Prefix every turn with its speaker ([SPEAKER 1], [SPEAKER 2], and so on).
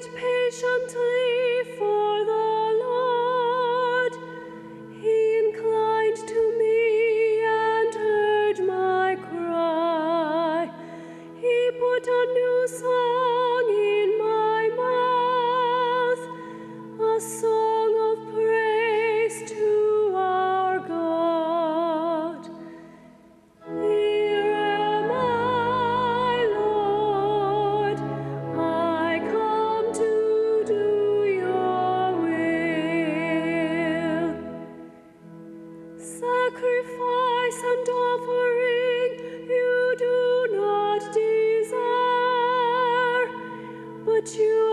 [SPEAKER 1] Patiently. you